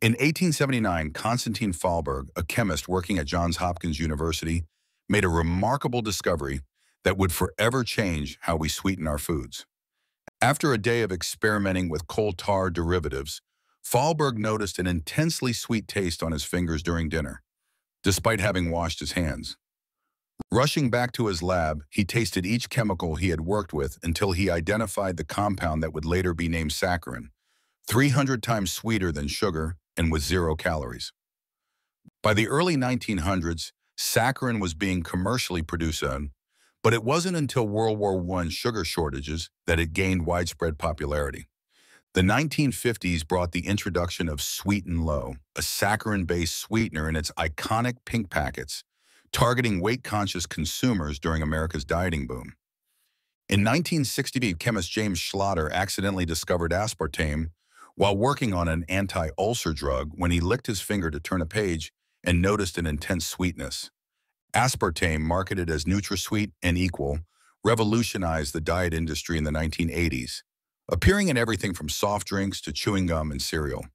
In 1879, Konstantin Fahlberg, a chemist working at Johns Hopkins University, made a remarkable discovery that would forever change how we sweeten our foods. After a day of experimenting with coal tar derivatives, Fahlberg noticed an intensely sweet taste on his fingers during dinner, despite having washed his hands. Rushing back to his lab, he tasted each chemical he had worked with until he identified the compound that would later be named saccharin, 300 times sweeter than sugar and with zero calories. By the early 1900s, saccharin was being commercially produced on, but it wasn't until World War I sugar shortages that it gained widespread popularity. The 1950s brought the introduction of Sweet and Low, a saccharin-based sweetener in its iconic pink packets, targeting weight-conscious consumers during America's dieting boom. In 1960, chemist James Schlatter accidentally discovered aspartame while working on an anti-ulcer drug when he licked his finger to turn a page and noticed an intense sweetness. Aspartame, marketed as NutraSweet and Equal, revolutionized the diet industry in the 1980s, appearing in everything from soft drinks to chewing gum and cereal.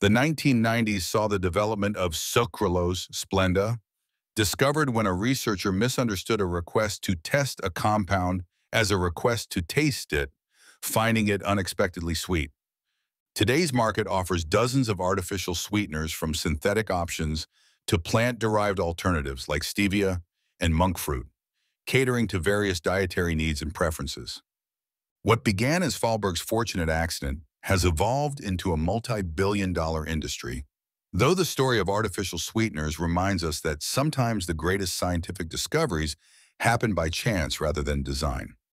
The 1990s saw the development of sucralose Splenda, discovered when a researcher misunderstood a request to test a compound as a request to taste it, finding it unexpectedly sweet. Today's market offers dozens of artificial sweeteners from synthetic options to plant-derived alternatives like stevia and monk fruit, catering to various dietary needs and preferences. What began as Fahlberg's fortunate accident has evolved into a multi-billion dollar industry. Though the story of artificial sweeteners reminds us that sometimes the greatest scientific discoveries happen by chance rather than design.